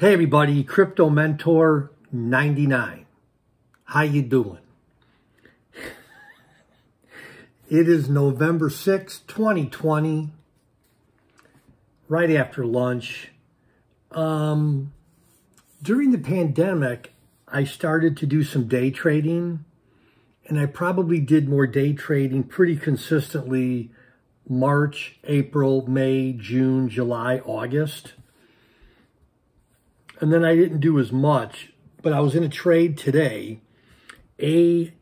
Hey everybody, Crypto Mentor 99. How you doing? It is November 6, 2020, right after lunch. Um, during the pandemic, I started to do some day trading, and I probably did more day trading pretty consistently March, April, May, June, July, August. And then I didn't do as much, but I was in a trade today, ACB,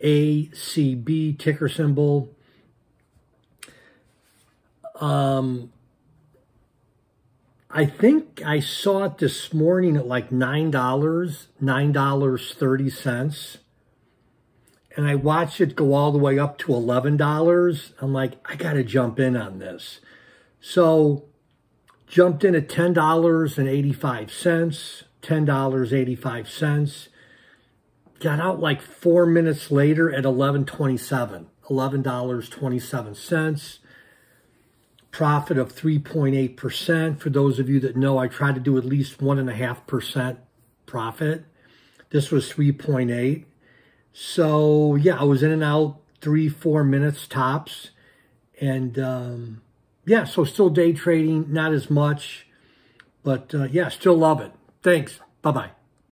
ACB ticker symbol. Um, I think I saw it this morning at like $9, $9.30. And I watched it go all the way up to $11. I'm like, I got to jump in on this. So jumped in at $10.85, $10.85. Got out like four minutes later at 11.27, $11.27. Profit of 3.8%. For those of you that know, I try to do at least 1.5% profit. This was 3.8. So yeah, I was in and out three, four minutes tops. And um, yeah, so still day trading, not as much, but uh, yeah, still love it. Thanks. Bye-bye.